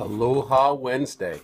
Aloha Wednesday.